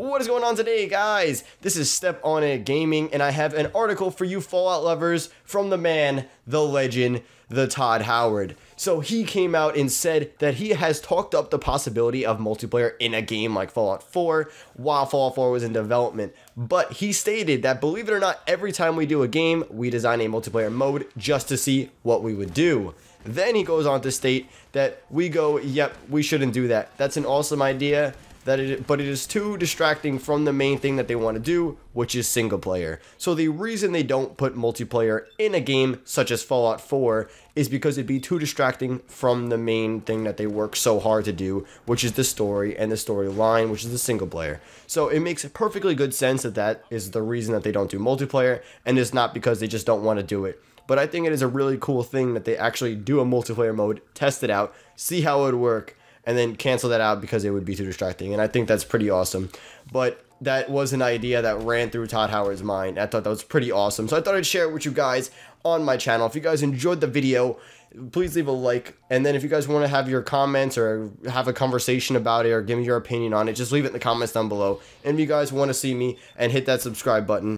What is going on today, guys? This is Step On It Gaming, and I have an article for you Fallout lovers from the man, the legend, the Todd Howard. So he came out and said that he has talked up the possibility of multiplayer in a game like Fallout 4 while Fallout 4 was in development. But he stated that believe it or not, every time we do a game, we design a multiplayer mode just to see what we would do. Then he goes on to state that we go, yep, we shouldn't do that. That's an awesome idea that it but it is too distracting from the main thing that they want to do, which is single player. So the reason they don't put multiplayer in a game such as Fallout 4 is because it'd be too distracting from the main thing that they work so hard to do, which is the story and the storyline, which is the single player. So it makes perfectly good sense that that is the reason that they don't do multiplayer and it's not because they just don't want to do it. But I think it is a really cool thing that they actually do a multiplayer mode, test it out, see how it would work, and then cancel that out because it would be too distracting. And I think that's pretty awesome. But that was an idea that ran through Todd Howard's mind. I thought that was pretty awesome. So I thought I'd share it with you guys on my channel. If you guys enjoyed the video, please leave a like. And then if you guys want to have your comments or have a conversation about it or give me your opinion on it, just leave it in the comments down below. And if you guys want to see me and hit that subscribe button,